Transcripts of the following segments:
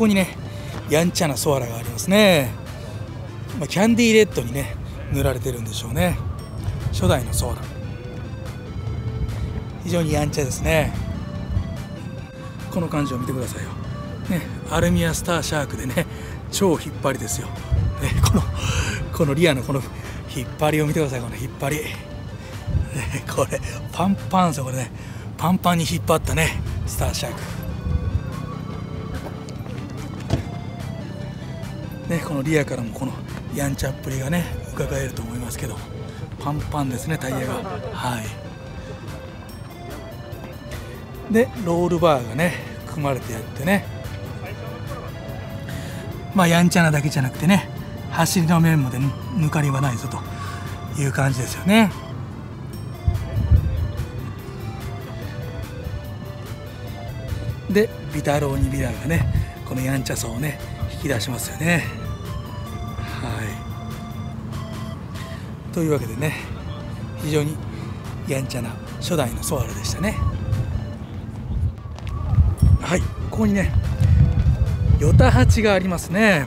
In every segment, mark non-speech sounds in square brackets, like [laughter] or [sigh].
こにねやんちゃなソアラがありますね、まあ、キャンディーレッドにね塗られてるんでしょうね。初代のソアラ。非常にやんちゃですね。この感じを見てくださいよ、ね、アルミアスターシャークでね超引っ張りですよ、ね、[laughs] このこのリアのこの引っ張りを見てください。この引っ張り、ね、これパンパンですよこれね。パンパンに引っ張ったねスターシャーク。ね、このリアからもこのやんちゃっぷりがね伺えると思いますけどパンパンですねタイヤが。はい。でロールバーがね組まれてやってね。まあやんちゃなだけじゃなくてね走りの面まで抜かりはないぞという感じですよね。でビタローニビラがねこのやんちゃさをね引き出しますよね。というわけでね非常にやんちゃな初代のソアラでしたね。はいここにねヨタハチがありますね。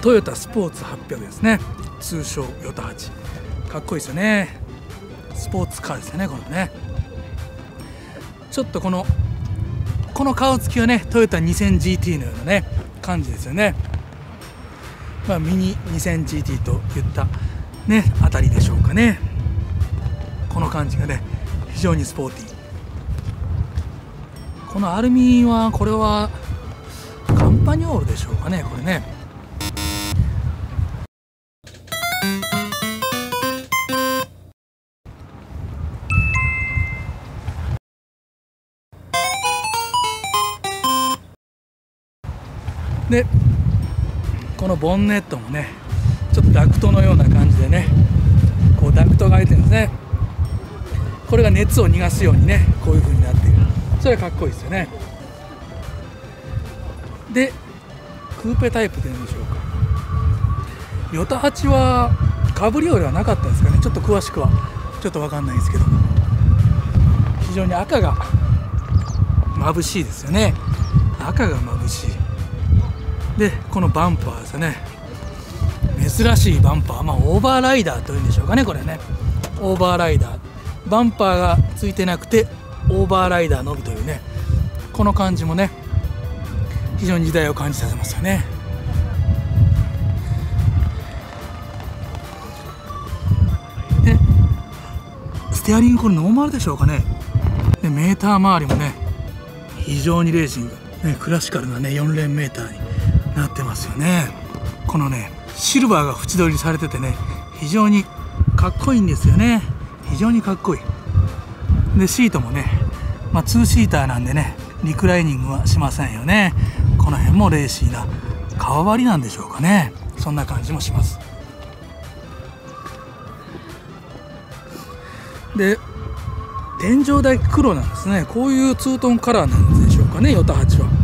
トヨタスポーツ800ですね。通称ヨタハチ。かっこいいですよね。スポーツカーですよねこのね。ちょっとこのこの顔つきはねトヨタ 2000GT のようなね感じですよね。まあミニ 2000GT といったねあたりでしょうかね。この感じがね非常にスポーティー。このアルミはこれはカンパニョールでしょうかねこれね。でこのボンネットもねちょっとダクトのような感じでねこうダクトが開いてるんですね。これが熱を逃がすようにねこういう風になっている。それはかっこいいですよね。でクーペタイプというんでしょうか。ヨタハチはカブリオレはなかったですかね。ちょっと詳しくはちょっと分かんないですけど。非常に赤が眩しいですよね。赤が眩しい。でこのバンパーですね。珍しいバンパーまあオーバーライダーというんでしょうかねこれね。オーバーライダー。バンパーがついてなくてオーバーライダーのみというね。この感じもね非常に時代を感じさせますよね。でステアリングこれノーマルでしょうかね。でメーター周りもね非常にレーシング、ね、クラシカルなね4連メーターになってますよね。このねシルバーが縁取りされててね非常にかっこいいんですよね。非常にかっこいい。でシートもねまあ2シーターなんでねリクライニングはしませんよね。この辺もレーシーな革張りなんでしょうかね。そんな感じもします。で天井だけ黒なんですね。こういうツートンカラーなんでしょうかねヨタハチは。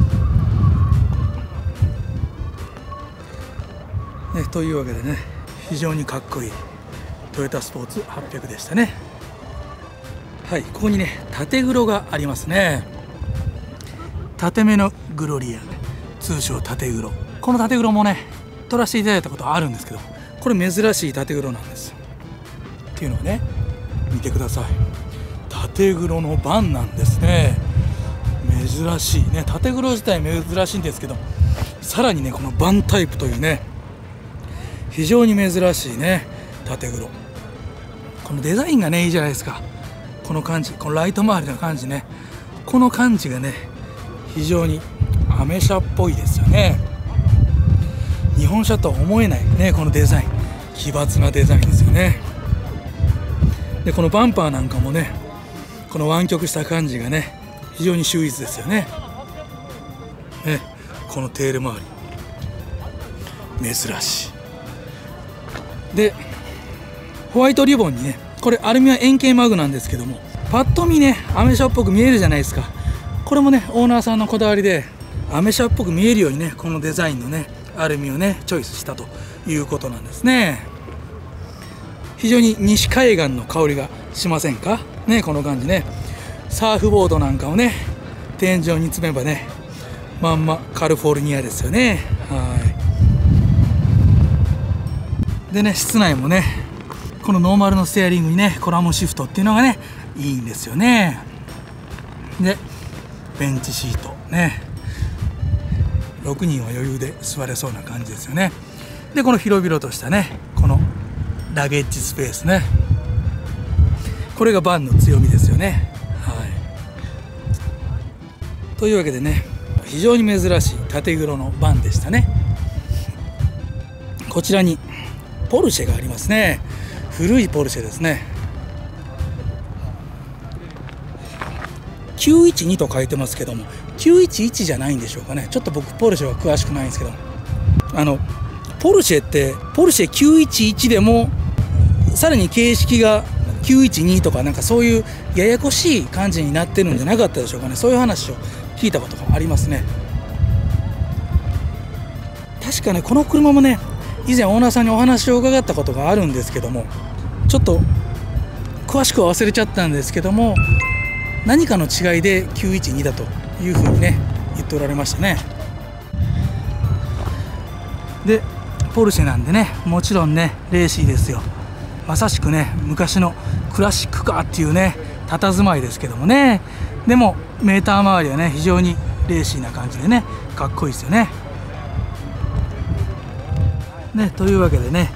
というわけでね非常にかっこいいトヨタスポーツ800でしたね。はいここにね縦黒がありますね。縦目のグロリア通称縦黒。この縦黒もね撮らせていただいたことあるんですけどこれ珍しい縦黒なんです。っていうのをね見てください。縦黒のバンなんですね。珍しいね。縦黒自体珍しいんですけどさらにねこのバンタイプというね非常に珍しいね縦黒このデザインがねいいじゃないですか。この感じこのライト周りの感じね。この感じがね非常にアメ車っぽいですよね。日本車とは思えないねこのデザイン。奇抜なデザインですよね。でこのバンパーなんかもねこの湾曲した感じがね非常に秀逸ですよね。ねこのテール周り。珍しい。でホワイトリボンにねこれアルミは円形マグなんですけどもパッと見ねアメ車っぽく見えるじゃないですか。これもねオーナーさんのこだわりでアメ車っぽく見えるようにねこのデザインのねアルミをねチョイスしたということなんですね。非常に西海岸の香りがしませんか？ねこの感じね。サーフボードなんかをね天井に積めばねまんまカリフォルニアですよね。はい。でね室内もねこのノーマルのステアリングにねコラムシフトっていうのがねいいんですよね。でベンチシートね。6人は余裕で座れそうな感じですよね。でこの広々としたねこのラゲッジスペースね。これがバンの強みですよね。はい。というわけでね非常に珍しい縦黒のバンでしたね。こちらにポルシェがありますね。古いポルシェですね。912と書いてますけども911じゃないんでしょうかね。ちょっと僕ポルシェは詳しくないんですけどあのポルシェってポルシェ911でもさらに形式が912とかなんかそういうややこしい感じになってるんじゃなかったでしょうかね。そういう話を聞いたことがありますね。確かねこの車もね以前オーナーさんにお話を伺ったことがあるんですけどもちょっと詳しくは忘れちゃったんですけども何かの違いで912だというふうにね言っておられましたね。でポルシェなんでねもちろんねレーシーですよ。まさしくね昔のクラシックカーっていうね佇まいですけどもね。でもメーター周りはね非常にレーシーな感じでねかっこいいですよね。ねというわけでね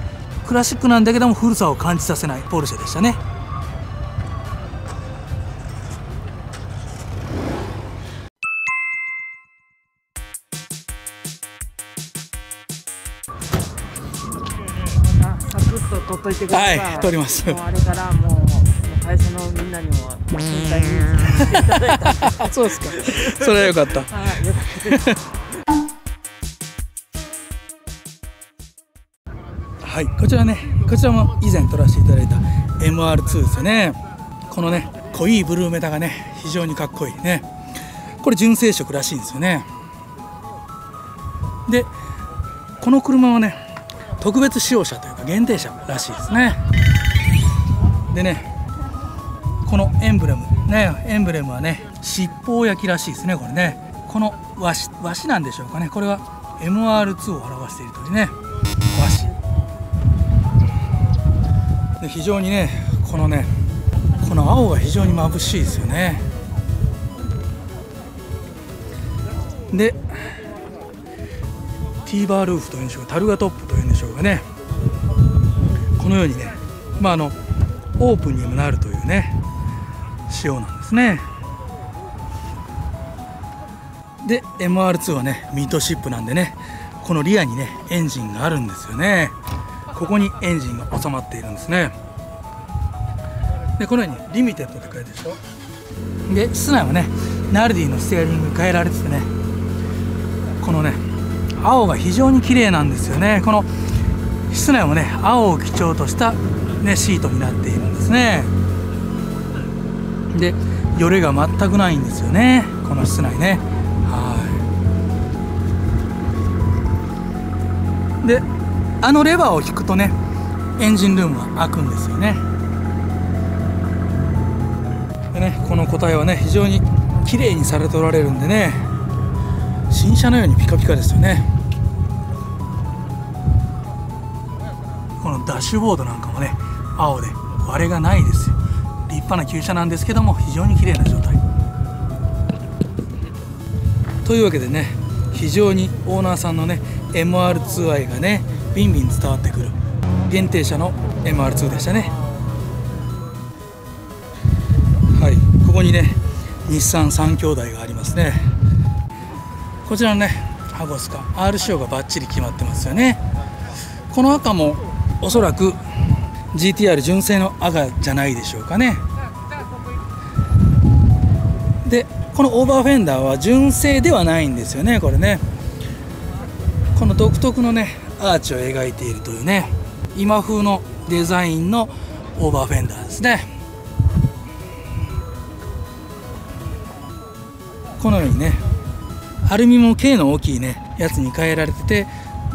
クラシックなんだけども古さを感じさせないポルシェでしたね。サクッと取っといてください。はい取りますもうあれからもう会社のみんなにも心配にしていただいた。はそうですか。それはよかった。い、よかったはい、こちらね、こちらも以前撮らせていただいた MR2 ですよね。このね、濃いブルーメタがね、非常にかっこいいね。これ純正色らしいんですよね。で、この車はね、特別使用車というか限定車らしいですね。でね、このエンブレム、ね、エンブレムはね、七宝焼きらしいですね、これね。この和紙、和紙なんでしょうかね。これは MR2 を表しているというね、非常にねこのねこの青が非常に眩しいですよね。でティーバールーフというんでしょうかタルガトップというんでしょうかね。このようにねまああのオープンにもなるというね仕様なんですね。で MR2 はねミートシップなんでねこのリアにねエンジンがあるんですよね。ここにエンジンが収まっているんですね。でこのようにリミテッドって書いてるでしょ。で室内はねナルディのステアリング変えられててねこのね青が非常に綺麗なんですよね。この室内もね青を基調とした、ね、シートになっているんですね。でよれが全くないんですよね。この室内ね。はい。あのレバーを引くとねエンジンルームは開くんですよね。でねこの個体はね非常に綺麗にされておられるんでね新車のようにピカピカですよね。このダッシュボードなんかもね青で割れがないですよ。立派な旧車なんですけども非常に綺麗な状態。というわけでね非常にオーナーさんのね MR2 愛がねビンビン伝わってくる。限定車の MR2 でしたね。はい。ここにね日産3兄弟がありますね。こちらのねハゴスカ R 仕様がバッチリ決まってますよね。この赤もおそらく GTR 純正の赤じゃないでしょうかね。でこのオーバーフェンダーは純正ではないんですよねこれね。この独特のねアーチを描いているというね今風のデザインのオーバーフェンダーですね。このようにねアルミも径の大きいねやつに変えられてて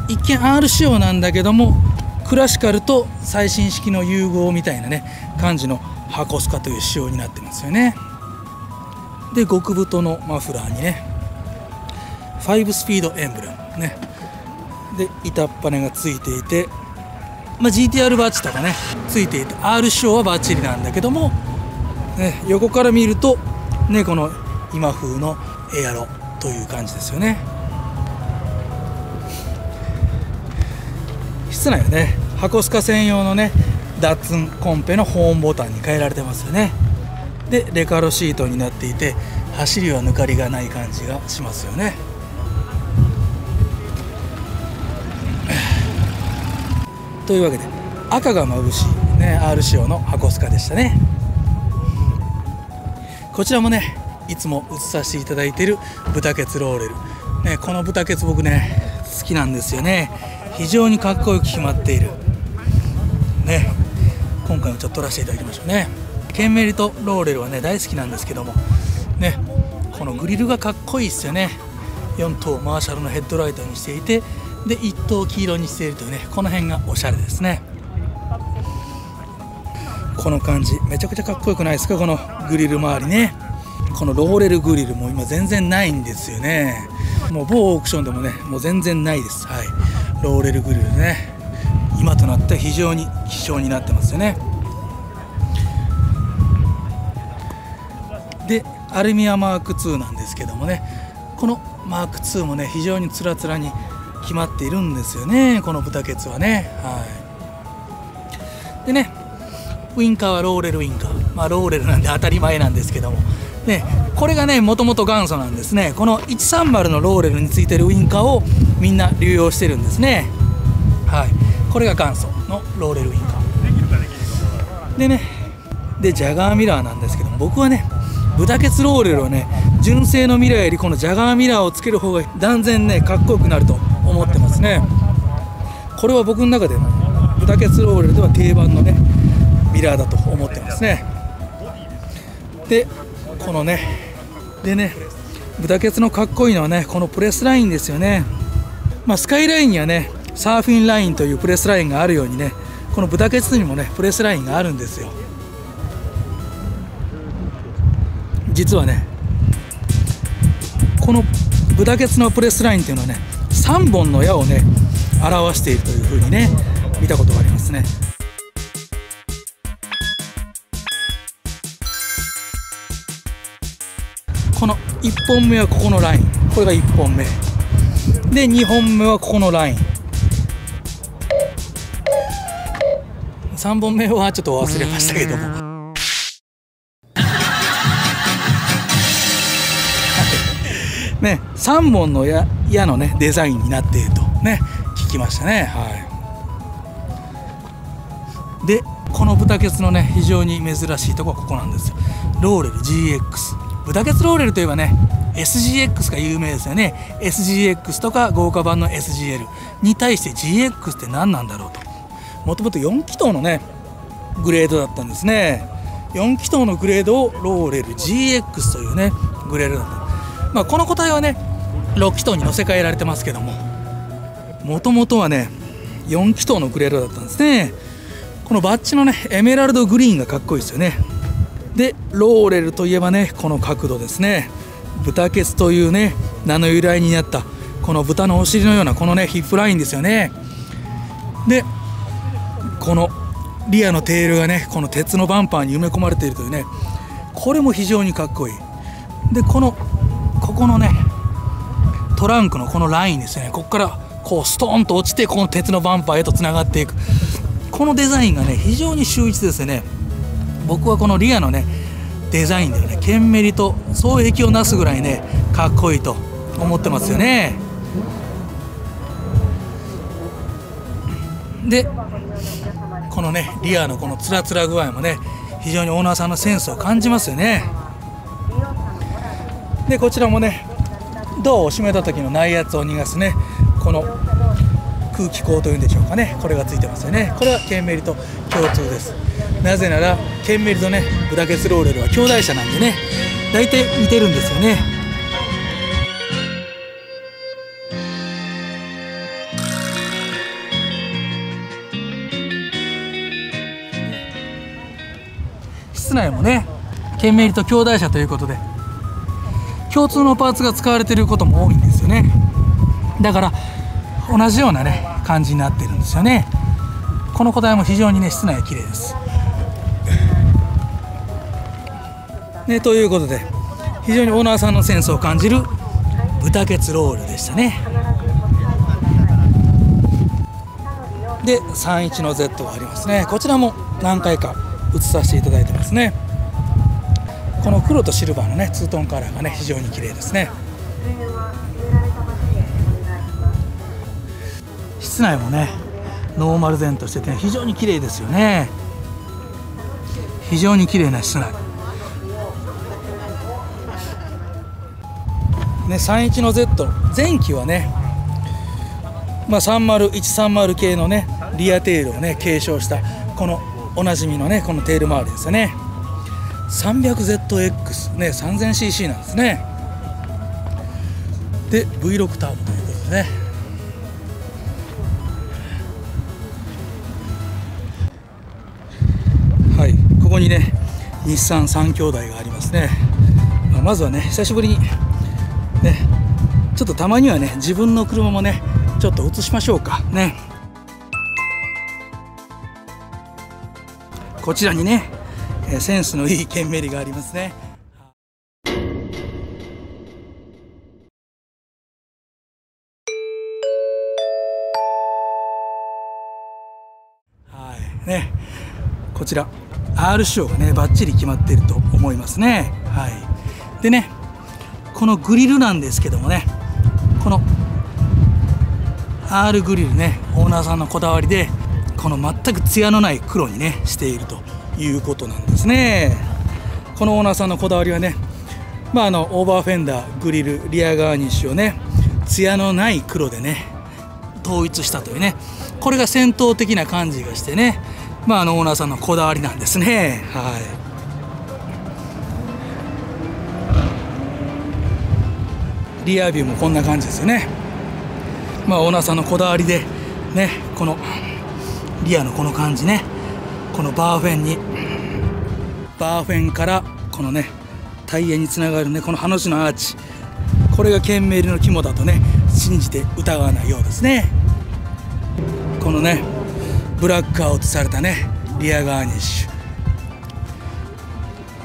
一見 R 仕様なんだけどもクラシカルと最新式の融合みたいなね感じの箱スカという仕様になってますよね。で極太のマフラーにね5スピードエンブレムね。で板っぱねがついていて、まあ、GTR バッジとかねついていて R 仕様はバッチリなんだけども、ね、横から見るとねこの今風のエアロという感じですよね。室内はね箱スカ専用のねダッツンコンペのホーンボタンに変えられてますよね。でレカロシートになっていて走りは抜かりがない感じがしますよね。[sighs] というわけで赤が眩しい、ね、R 仕様の箱スカでしたね。こちらもねいつも映させていただいている豚ケツローレル、ね、この豚ケツ僕ね好きなんですよね。非常にかっこよく決まっている。ね今回もちょっと撮らせていただきましょうね。ケンメリとローレルはね大好きなんですけどもねこのグリルがかっこいいですよね。4灯マーシャルのヘッドライトにしていてで1灯黄色にしているというねこの辺がおしゃれですね。この感じめちゃくちゃかっこよくないですか？このグリル周りね。このローレルグリルも今全然ないんですよね。もう某オークションでもねもう全然ないです。はい。ローレルグリルね。今となって非常に希少になってますよね。アルミアマーク2なんですけどもねこのマーク2もね非常につらつらに決まっているんですよねこの豚ケツはね。はい。でねウインカーはローレルウインカー。まあローレルなんで当たり前なんですけども。ねこれがねもともと元祖なんですね。この130のローレルについてるウインカーをみんな流用してるんですね。はい。これが元祖のローレルウインカー。でねでジャガーミラーなんですけども僕はね豚ケツローレルはね純正のミラーよりこのジャガーミラーをつける方が断然ねかっこよくなると思ってますね。これは僕の中で豚ケツローレルでは定番のねミラーだと思ってますね。でこのねでね豚ケツのかっこいいのはねこのプレスラインですよね。まあ、スカイラインにはねサーフィンラインというプレスラインがあるようにねこの豚ケツにもねプレスラインがあるんですよ。実はねこの豚ケツのプレスラインっていうのはね3本の矢をね表しているというふうにね見たことがありますね。この1本目はここのライン。これが1本目。で2本目はここのライン。3本目はちょっと忘れましたけども。ね3本の矢矢のねデザインになっているとね聞きましたね。はい。でこの豚ケツのね非常に珍しいとこはここなんです。よローレル GX 豚ケツローレルといえばね SGX が有名ですよね。SGX とか豪華版の SGL に対して GX って何なんだろうと。もともと4気筒のねグレードだったんですね。4気筒のグレードをローレル GX というねグレードだった。まあこの個体はね6気筒に乗せ替えられてますけどももともとはね4気筒のグレードだったんですね。このバッジのねエメラルドグリーンがかっこいいですよね。でローレルといえばねこの角度ですね。豚ケツというね名の由来になったこの豚のお尻のようなこのねヒップラインですよね。でこのリアのテールがねこの鉄のバンパーに埋め込まれているというねこれも非常にかっこいい。でこのここのねトランクのこのラインですね。ここからこうストーンと落ちてこの鉄のバンパーへとつながっていく。このデザインがね非常に秀逸ですね。僕はこのリアのねデザインではねケンメリと双璧をなすぐらいねかっこいいと思ってますよね。でこのねリアのこのつらつら具合もね非常にオーナーさんのセンスを感じますよね。でこちらもねドアを閉めた時の内圧を逃がすねこの空気口というんでしょうかねこれがついてますよね。これはケンメリと共通です。なぜならケンメリとねブダケスローレルは兄弟車なんでね大体似てるんですよね。室内もねケンメリと兄弟車ということで共通のパーツが使われていることも多いんですよね。だから同じようなね感じになってるんですよね。この個体も非常にね室内綺麗です。ねということで非常にオーナーさんのセンスを感じる豚ケツロールでしたね。で31の Z がありますね。こちらも何回か映させていただいてますね。の黒とシルバーのねツートンカラーがね非常に綺麗ですね。室内もねノーマル前としてて、ね、非常に綺麗ですよね。非常に綺麗な室内。ね31の Z 前期はねまあ、30130系のねリアテールをね継承したこのおなじみのねこのテール周りですよね。300ZX ね 3000cc なんですね。で V6 ターボということでね。はいここにね日産3兄弟がありますね、まあ、まずはね久しぶりにねちょっとたまにはね自分の車もねちょっと映しましょうか。ね。こちらにねセンスのいいケンメリがありますね。はい。ね。こちら R 仕様がねバッチリ決まっていると思いますね。はい。でねこのグリルなんですけどもねこの R グリルねオーナーさんのこだわりでこの全く艶のない黒にねしていると。いうことなんですね。このオーナーさんのこだわりはねまああのオーバーフェンダーグリルリアガーニッシュをね艶のない黒でね統一したというねこれが戦闘的な感じがしてねまああのオーナーさんのこだわりなんですね。はい。リアビューもこんな感じですよね。まあ、オーナーさんのこだわりでねこのリアのこの感じねこのバーフェンに。バーフェンからこのねタイヤにつながるねこのハの字のアーチ。これがケンメリの肝だとね信じて疑わないようですね。このねブラックアウトされたねリアガーニッシュ。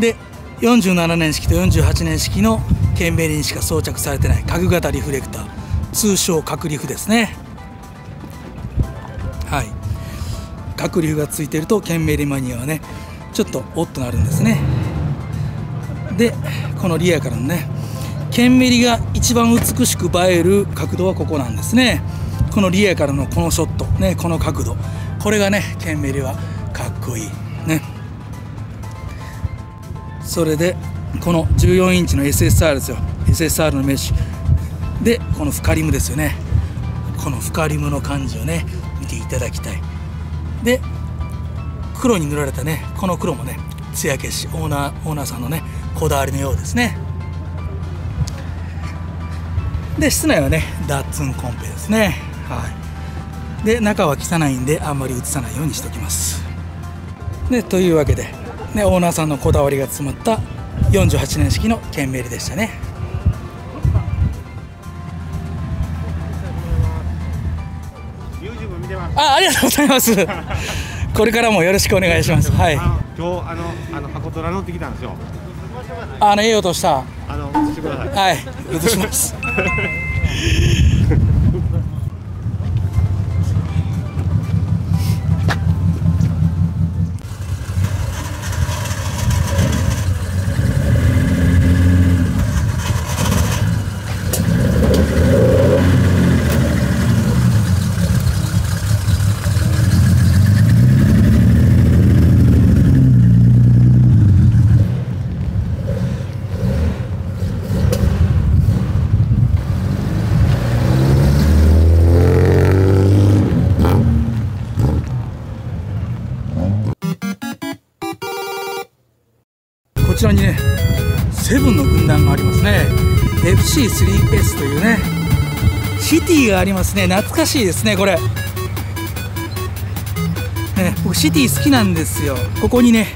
で47年式と48年式のケンベリにしか装着されてない家具型リフレクター。通称角リフですね。角リフがついてるとケンメリマニアはねちょっとおっとなるんですね。でこのリアからのねケンメリが一番美しく映える角度はここなんですね。このリアからのこのショットねこの角度。これがねケンメリはかっこいいね。それでこの14インチの SSR ですよ。SSR のメッシ。ュでこの深リムですよね。この深リムの感じをね見ていただきたい。で黒に塗られたねこの黒もね艶消しオーナーオーナーさんのねこだわりのようですね。で室内はねダッツンコンペですね。はい。で中は汚いんであんまり映さないようにしておきます。でというわけで、ね、オーナーさんのこだわりが詰まった48年式のケンメリでしたね。あありがとうございます。これからもよろしくお願いします。はい。今日あのあの箱虎乗ってきたんですよ。あのええ音した。あの映してください。はい。映します [laughs] ちらにねセブンの軍団がありますね。FC3S というねシティがありますね。懐かしいですねこれ。ね僕シティ好きなんですよ。ここにね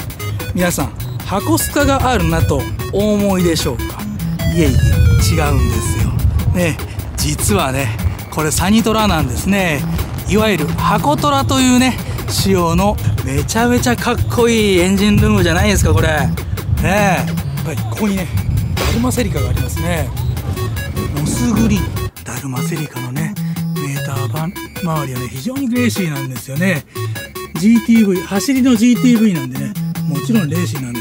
皆さん箱スカがあるなとお思いでしょうか。いえいえ違うんですよ。ね実はねこれサニトラなんですね。いわゆる箱トラというね仕様のめちゃめちゃかっこいいエンジンルームじゃないですかこれ。ね。えはいここにねダルマセリカがありますね。モスグリーンダルマセリカのねメーター版周りはね非常にレーシーなんですよね。GTV 走りの GTV なんでねもちろんレーシーなんで